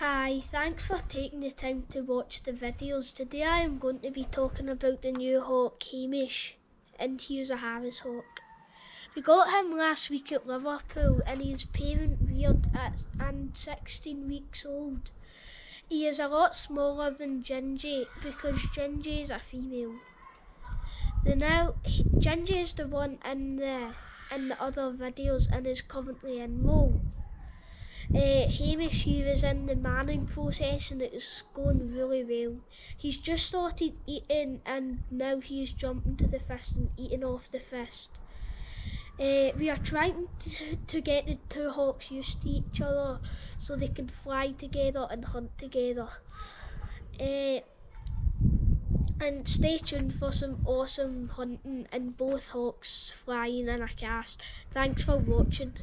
Hi, thanks for taking the time to watch the videos. Today I am going to be talking about the new hawk Hamish and he is a Harris hawk. We got him last week at Liverpool and he is parent reared at and 16 weeks old. He is a lot smaller than Gingy because Gingy is a female. The now Gingy is the one in the in the other videos and is currently in moult. Uh, Hamish, he was in the manning process and it's going really well. He's just started eating and now he's jumping to the fist and eating off the fist. Uh, we are trying to, to get the two hawks used to each other so they can fly together and hunt together. Uh, and stay tuned for some awesome hunting and both hawks flying in a cast. Thanks for watching.